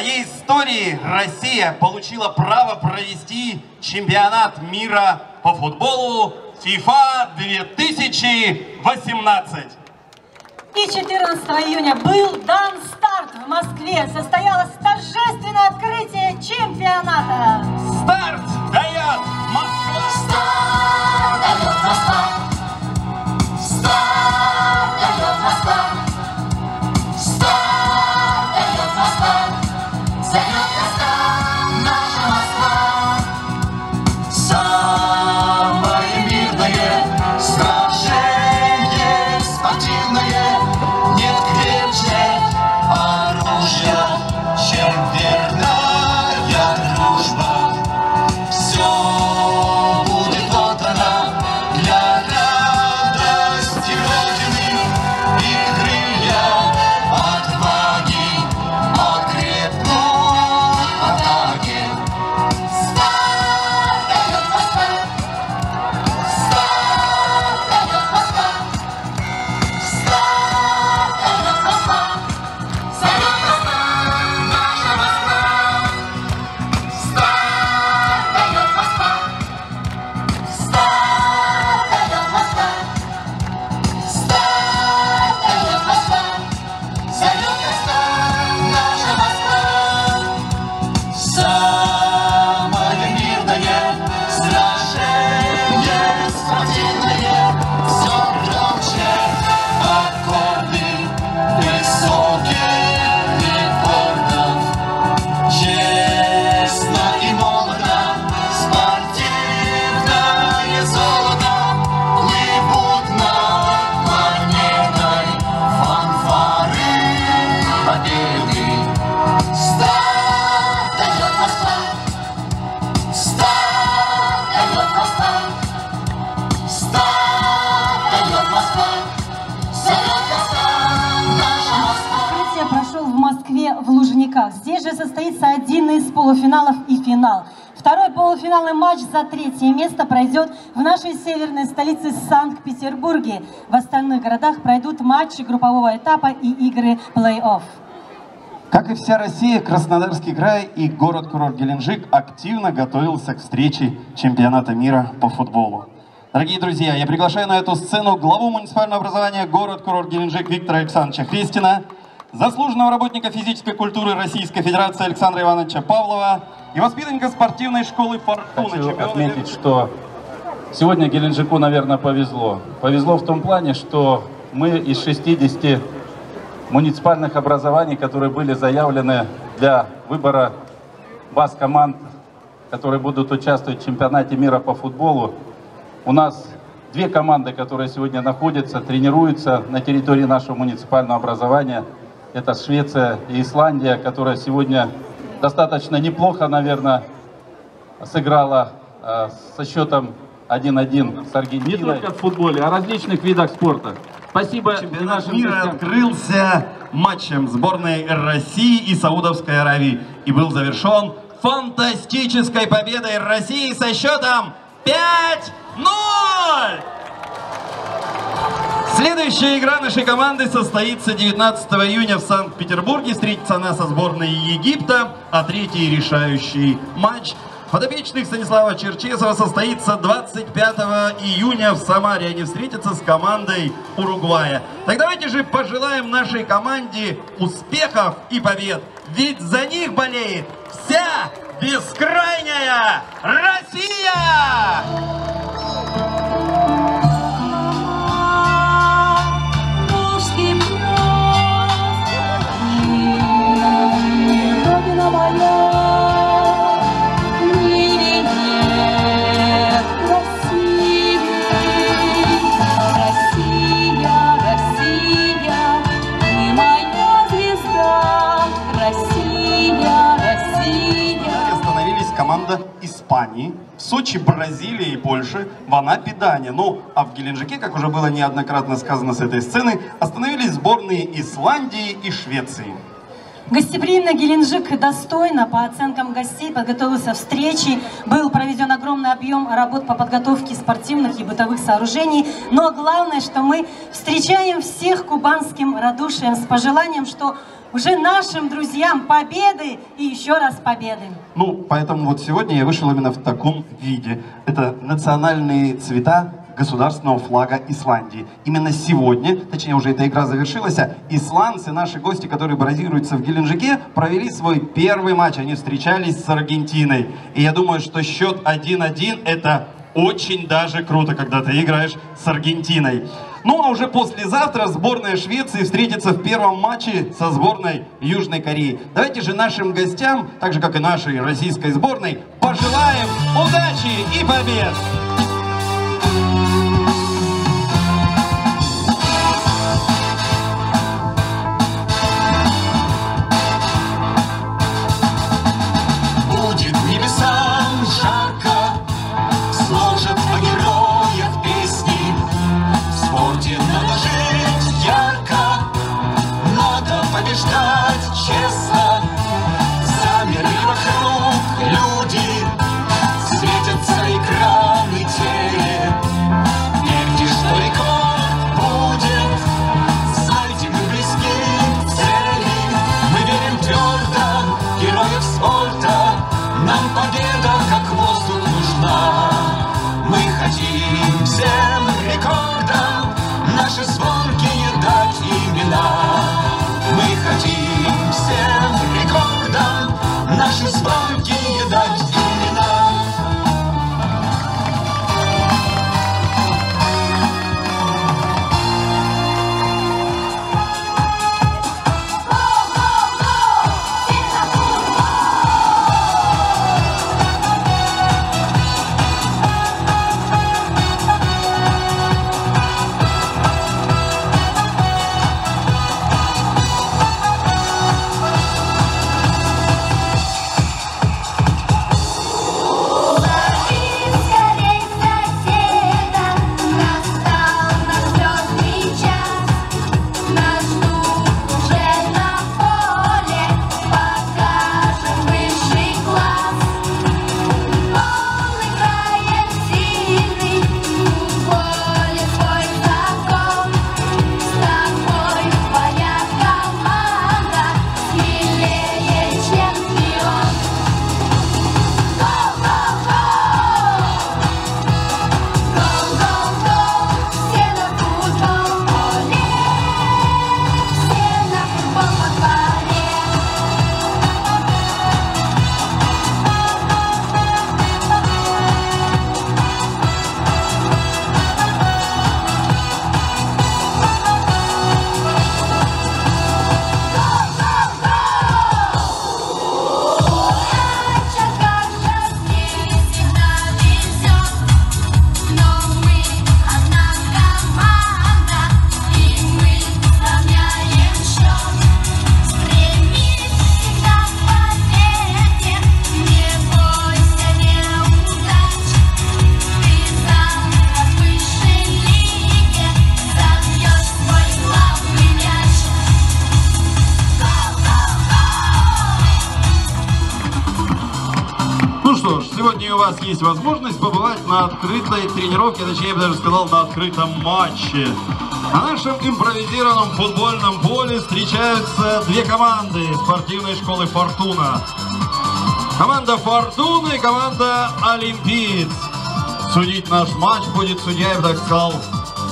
своей истории Россия получила право провести чемпионат мира по футболу FIFA 2018. И 14 июня был дан старт в Москве. Состоялось торжественное открытие чемпионата. Старт дает Москва! Старт дает Москва! Старт состоится один из полуфиналов и финал. Второй полуфинальный матч за третье место пройдет в нашей северной столице Санкт-Петербурге. В остальных городах пройдут матчи группового этапа и игры плей-офф. Как и вся Россия, Краснодарский край и город-курорт Геленджик активно готовился к встрече чемпионата мира по футболу. Дорогие друзья, я приглашаю на эту сцену главу муниципального образования город-курорт Геленджик Виктора Александровича Христина, заслуженного работника физической культуры Российской Федерации Александра Ивановича Павлова и воспитанника спортивной школы «Фортуна». Хочу чемпиона отметить, что сегодня Геленджику, наверное, повезло. Повезло в том плане, что мы из 60 муниципальных образований, которые были заявлены для выбора баз команд, которые будут участвовать в чемпионате мира по футболу, у нас две команды, которые сегодня находятся, тренируются на территории нашего муниципального образования. Это Швеция и Исландия, которая сегодня достаточно неплохо, наверное, сыграла э, со счетом 1-1 с Не Аргентиной. только в футболе, а различных видах спорта. Спасибо Чемпионат мира гостям. открылся матчем сборной России и Саудовской Аравии и был завершен фантастической победой России со счетом 5-0! Следующая игра нашей команды состоится 19 июня в Санкт-Петербурге. Встретится она со сборной Египта, а третий решающий матч подопечных Станислава Черчесова состоится 25 июня в Самаре. Они встретятся с командой Уругвая. Так давайте же пожелаем нашей команде успехов и побед. Ведь за них болеет вся бескрайняя Россия! Испании, в Сочи, Бразилия и Польши, в Анапе, Дания. Ну, а в Геленджике, как уже было неоднократно сказано с этой сцены, остановились сборные Исландии и Швеции. Гостеприимно Геленджик достойно, по оценкам гостей, подготовился к встрече. Был проведен огромный объем работ по подготовке спортивных и бытовых сооружений. Но главное, что мы встречаем всех кубанским радушием с пожеланием, что уже нашим друзьям победы и еще раз победы. Ну, поэтому вот сегодня я вышел именно в таком виде. Это национальные цвета государственного флага Исландии. Именно сегодня, точнее уже эта игра завершилась, исландцы, наши гости, которые базируются в Геленджике, провели свой первый матч. Они встречались с Аргентиной. И я думаю, что счет 1-1 это очень даже круто, когда ты играешь с Аргентиной. Ну а уже послезавтра сборная Швеции встретится в первом матче со сборной Южной Кореи. Давайте же нашим гостям, так же как и нашей российской сборной, пожелаем удачи и побед! Вас есть возможность побывать на открытой тренировке, точнее, я бы даже сказал, на открытом матче. На нашем импровизированном футбольном поле встречаются две команды спортивной школы «Фортуна». Команда «Фортуна» и команда «Олимпиец». Судить наш матч будет судья, я бы так сказал,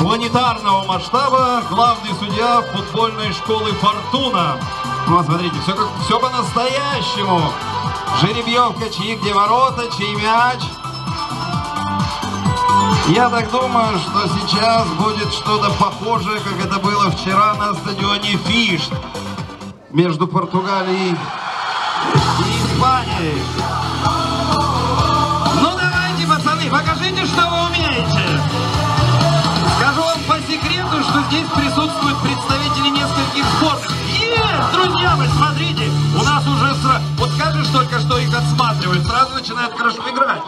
планетарного масштаба, главный судья футбольной школы «Фортуна». Ну, смотрите, все, как, все по-настоящему. Жеребьевка, чьи где ворота, чей мяч. Я так думаю, что сейчас будет что-то похожее, как это было вчера на стадионе Фиш между Португалией и Испанией. Ну давайте, пацаны, покажите, что вы умеете. Скажу вам по секрету, что здесь присутствуют представители нескольких спортов. Нас уже сразу, вот скажешь только, что их отсматривают, сразу начинают хорошо играть.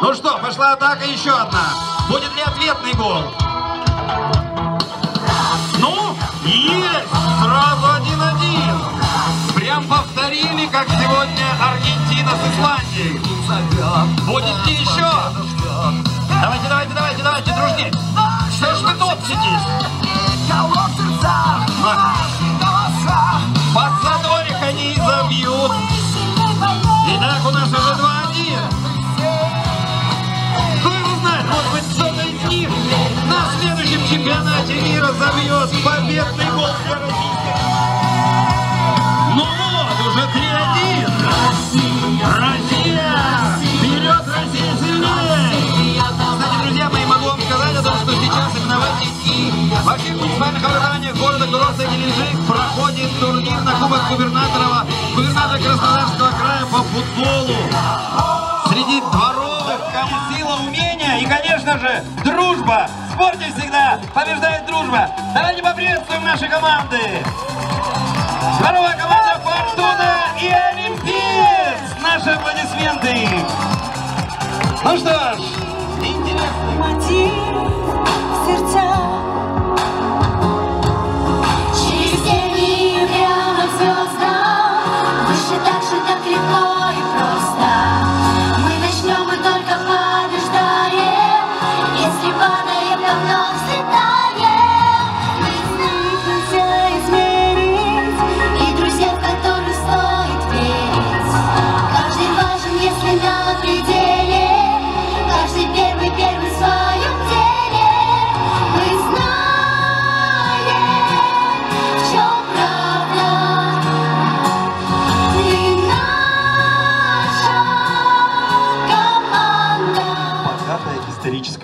Ну что, пошла атака, еще одна. Будет ли ответный гол? Ну, есть! Сразу один-один. Прям повторили, как сегодня Аргентина с Исландией. Будет ли еще? Давайте, давайте, давайте, давайте, дружнее. Что ж вы топчетесь? Под забьет победный гол для российской Ну вот, уже 3-1. Россия! Вперед, Россия сильнее! Кстати, друзья мои, могу вам сказать о том, что сейчас именно в эти дни во всех муниципальных образованиях города курорта Геленджик проходит турнир на Кубок губернаторова, губернатора Краснодарского края по футболу. Среди дворовых кому сила, умения и, конечно же, дружба. В спорте всегда побеждает дружба. Давайте поприветствуем наши команды. Здоровая команда Фортуна и Олимпиец. Наши аплодисменты. Ну что ж, интересно. Мотив в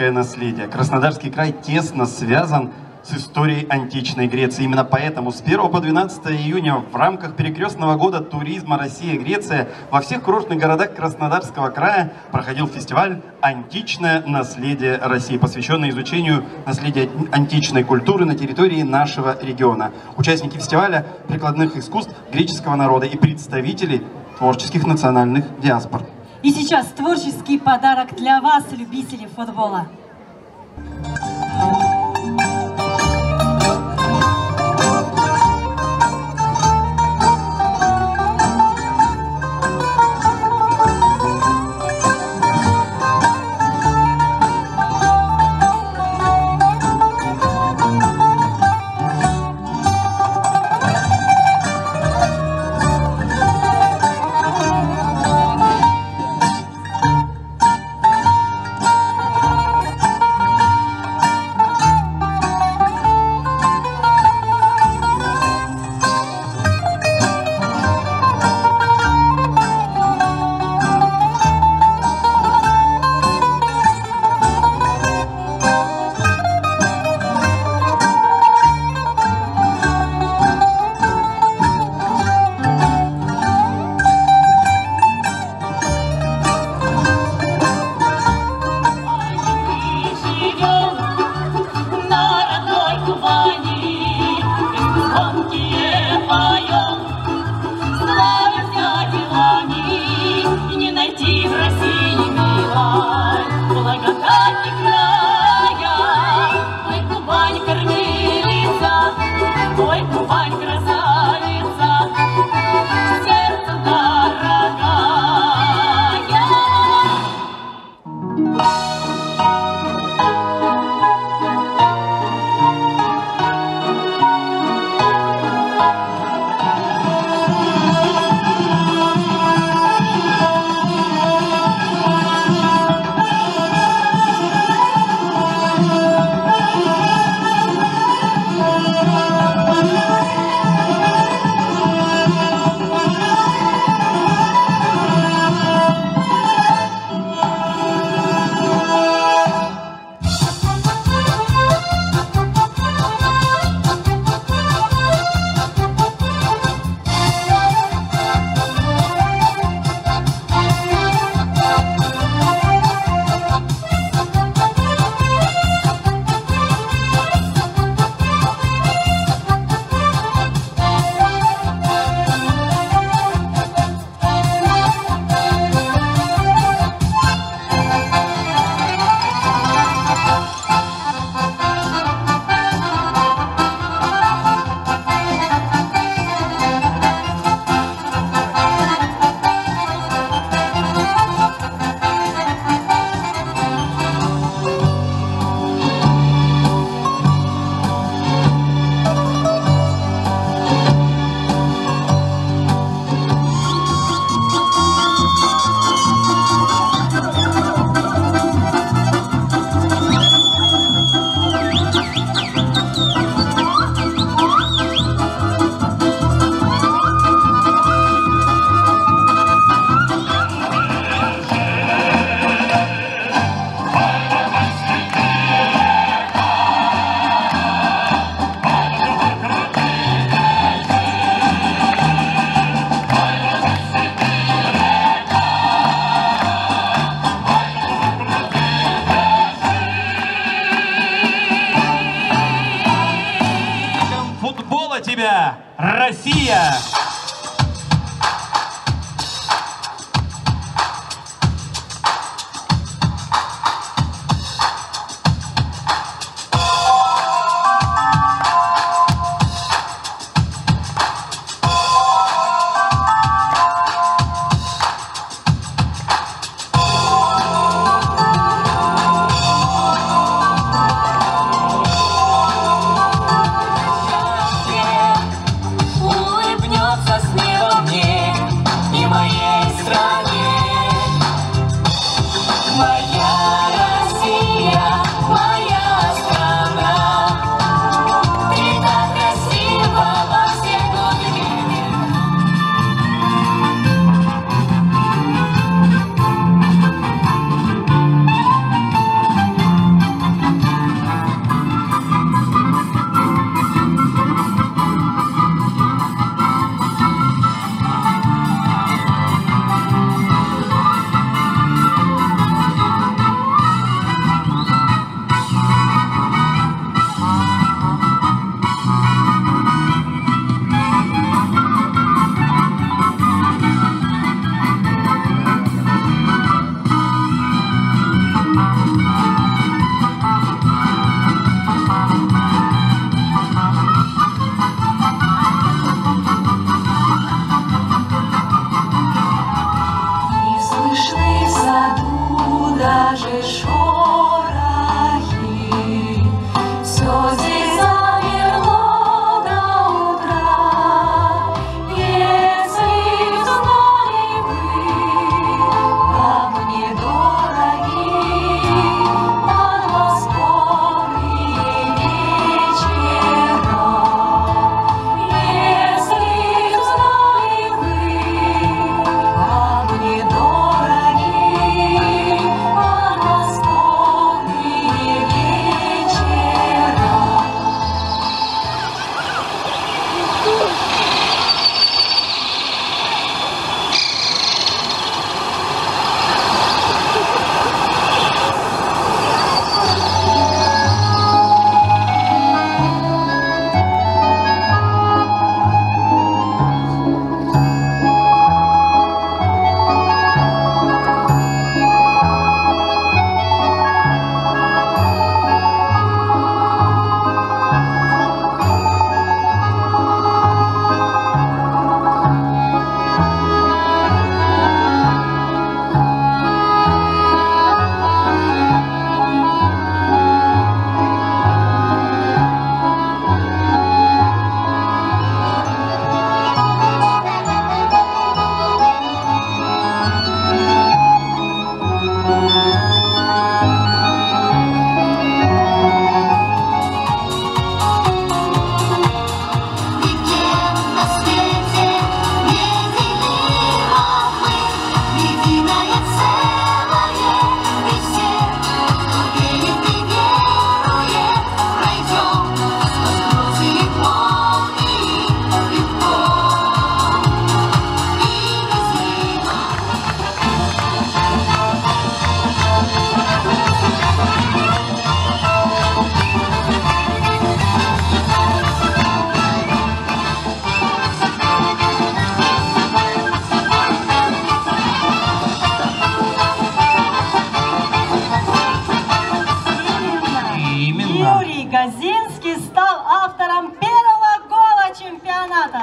историческое наследие. Краснодарский край тесно связан с историей античной Греции. Именно поэтому с 1 по 12 июня в рамках перекрестного года туризма Россия-Греция во всех курортных городах Краснодарского края проходил фестиваль «Античное наследие России», посвященный изучению наследия античной культуры на территории нашего региона. Участники фестиваля прикладных искусств греческого народа и представители творческих национальных диаспор. И сейчас творческий подарок для вас, любители футбола.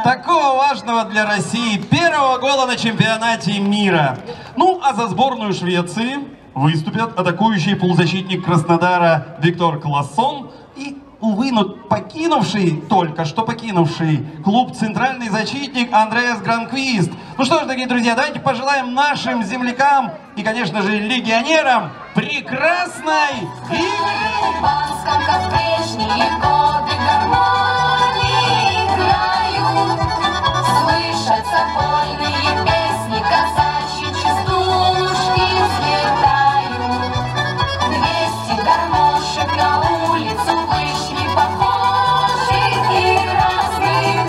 Такого важного для России первого гола на чемпионате мира. Ну, а за сборную Швеции выступят атакующий полузащитник Краснодара Виктор Классон и, увы, но покинувший, только что покинувший клуб центральный защитник Андреас Гранквист. Ну что ж, дорогие друзья, давайте пожелаем нашим землякам и, конечно же, легионерам прекрасной игры! Слышатся вольные песни, казачьи частушки взлетают. Двести гармошек на улицу вышли похожих и разных.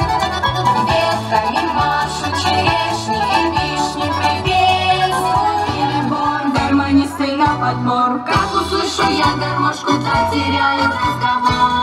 Ветками машут черешни и вишни приветствуем. Бор, гармонисты на подбор, как услышу я гармошку, то теряю разговор.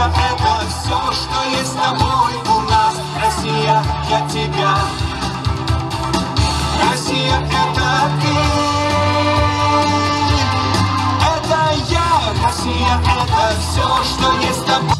Россия, это все, что есть с тобой у нас. Россия, я тебя. Россия, это ты. Это я, Россия, это все, что есть с тобой.